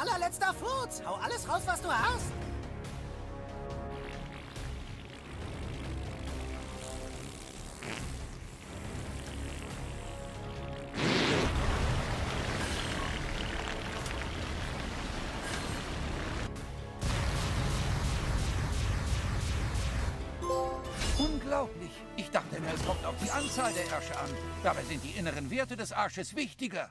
allerletzter Furz. Hau alles raus, was du hast. Unglaublich. Ich dachte mir, es kommt auf die Anzahl der Ärsche an. Dabei sind die inneren Werte des Arsches wichtiger.